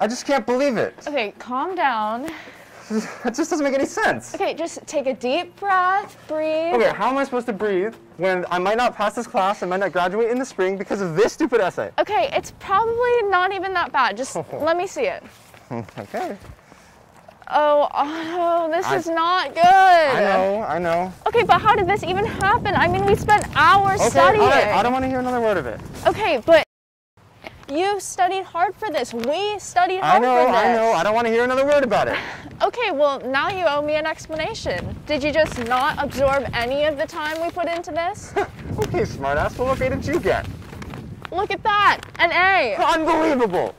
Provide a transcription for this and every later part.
I just can't believe it. Okay, calm down. That just doesn't make any sense. Okay, just take a deep breath, breathe. Okay, how am I supposed to breathe when I might not pass this class, I might not graduate in the spring because of this stupid essay? Okay, it's probably not even that bad. Just let me see it. Okay. Oh, oh, this I- is not good. I know, I know. Okay, but how did this even happen? I mean, we spent hours Okay, studying. all right, I don't want to hear another word of it. Okay, but you studied hard for this. We studied hard know, for this. I know, I know, I don't want to hear another word about it. Okay, well, now you owe me an explanation. Did you just not absorb any of the time we put into this? Okay, smartass, well, what grade did you get? Look at that, an A. Unbelievable!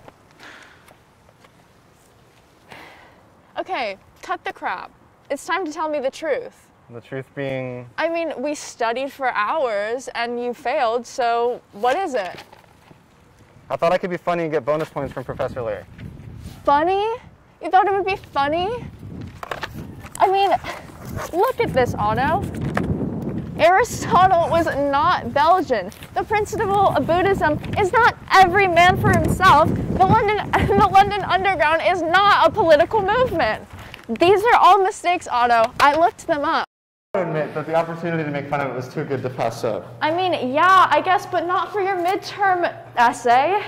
Okay, cut the crap. It's time to tell me the truth. The truth being, I mean, we studied for hours and you failed, so what is it? I thought I could be funny and get bonus points from Professor Larry. Funny? You thought it would be funny? I mean, look at this, Otto. Aristotle was not Belgian. The principle of Buddhism is not every man for himself. The London, the London Underground is not a political movement. These are all mistakes, Otto. I looked them up. I admit that the opportunity to make fun of it was too good to pass up. I mean, yeah, I guess, but not for your midterm essay.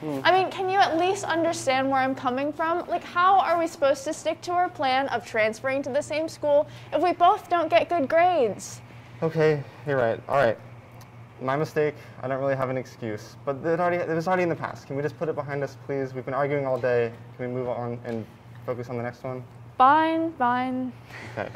Hmm. I mean, can you at least understand where I'm coming from? Like, how are we supposed to stick to our plan of transferring to the same school if we both don't get good grades? Okay, you're right. All right. My mistake. I don't really have an excuse, but it already it was already in the past. Can we just put it behind us, please? We've been arguing all day. Can we move on and focus on the next one? Fine, fine. Okay.